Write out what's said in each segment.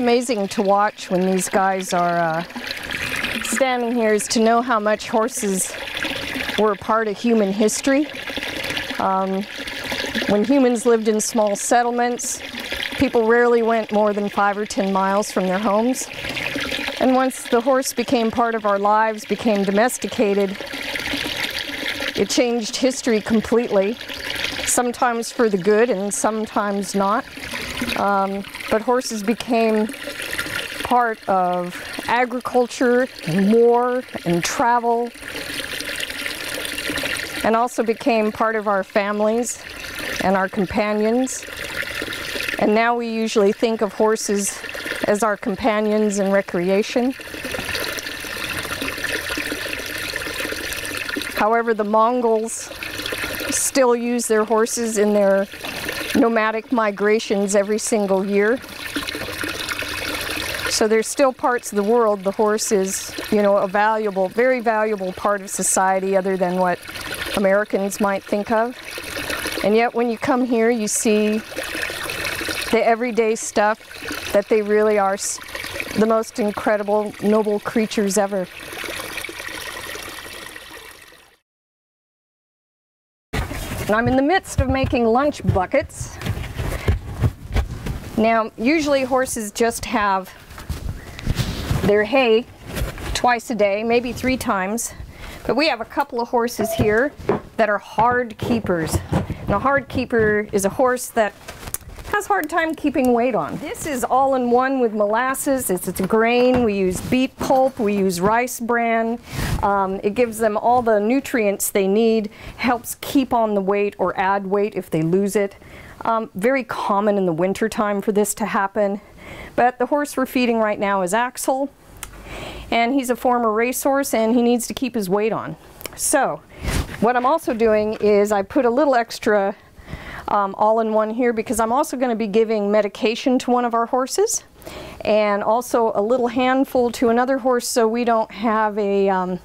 Amazing to watch when these guys are uh, standing here is to know how much horses were a part of human history. Um, when humans lived in small settlements, people rarely went more than five or ten miles from their homes. And once the horse became part of our lives, became domesticated, it changed history completely, sometimes for the good and sometimes not. Um, but horses became part of agriculture and war and travel and also became part of our families and our companions. And now we usually think of horses as our companions in recreation. However, the Mongols still use their horses in their nomadic migrations every single year. So there's still parts of the world the horse is, you know, a valuable, very valuable part of society other than what Americans might think of. And yet when you come here, you see the everyday stuff that they really are the most incredible, noble creatures ever. I'm in the midst of making lunch buckets. Now, usually horses just have their hay twice a day, maybe three times. But we have a couple of horses here that are hard keepers. And a hard keeper is a horse that has hard time keeping weight on. This is all in one with molasses. It's, it's a grain. We use beet pulp. We use rice bran. Um, it gives them all the nutrients they need, helps keep on the weight or add weight if they lose it. Um, very common in the winter time for this to happen. But the horse we're feeding right now is Axel. And he's a former racehorse and he needs to keep his weight on. So what I'm also doing is I put a little extra um, all-in-one here because I'm also going to be giving medication to one of our horses and also a little handful to another horse so we don't have a, um,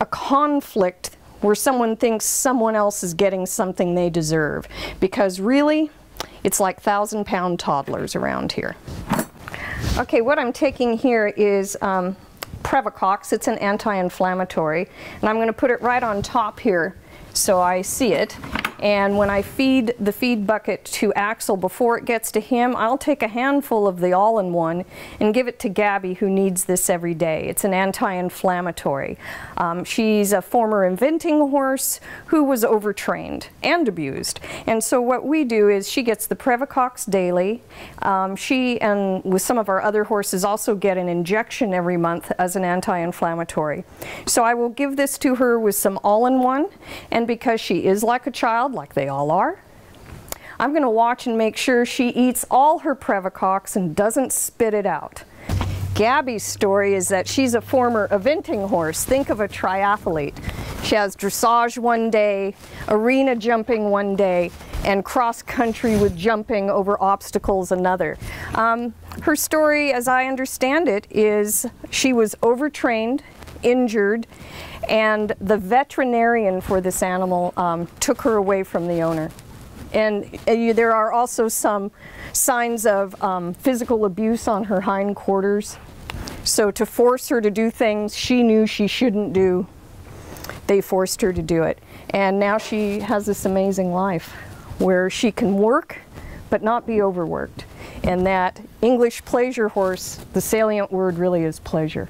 a conflict where someone thinks someone else is getting something they deserve. Because really, it's like thousand pound toddlers around here. Okay, what I'm taking here is um, Previcox. It's an anti-inflammatory. And I'm going to put it right on top here so I see it. And when I feed the feed bucket to Axel before it gets to him, I'll take a handful of the all-in-one and give it to Gabby who needs this every day. It's an anti-inflammatory. Um, she's a former eventing horse who was overtrained and abused. And so what we do is she gets the Previcox daily. Um, she and with some of our other horses also get an injection every month as an anti-inflammatory. So I will give this to her with some all-in-one and because she is like a child like they all are. I'm going to watch and make sure she eats all her Previcox and doesn't spit it out. Gabby's story is that she's a former eventing horse. Think of a triathlete. She has dressage one day, arena jumping one day, and cross country with jumping over obstacles another. Um, her story, as I understand it, is she was overtrained, injured, and the veterinarian for this animal um, took her away from the owner. And uh, there are also some signs of um, physical abuse on her hindquarters. So to force her to do things she knew she shouldn't do, they forced her to do it. And now she has this amazing life where she can work but not be overworked. And that English pleasure horse, the salient word really is pleasure.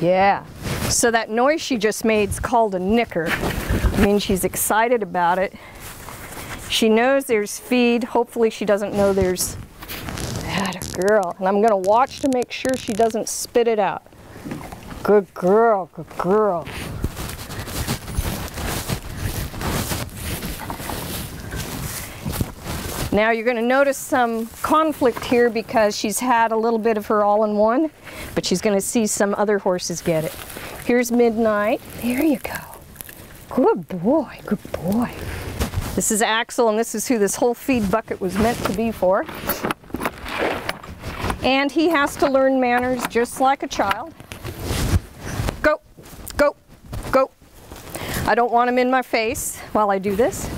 Yeah. So that noise she just made is called a nicker. I mean, she's excited about it. She knows there's feed. Hopefully she doesn't know there's that girl. And I'm gonna watch to make sure she doesn't spit it out. Good girl, good girl. Now you're going to notice some conflict here because she's had a little bit of her all-in-one, but she's going to see some other horses get it. Here's Midnight. There you go. Good boy, good boy. This is Axel, and this is who this whole feed bucket was meant to be for. And he has to learn manners just like a child. Go, go, go. I don't want him in my face while I do this.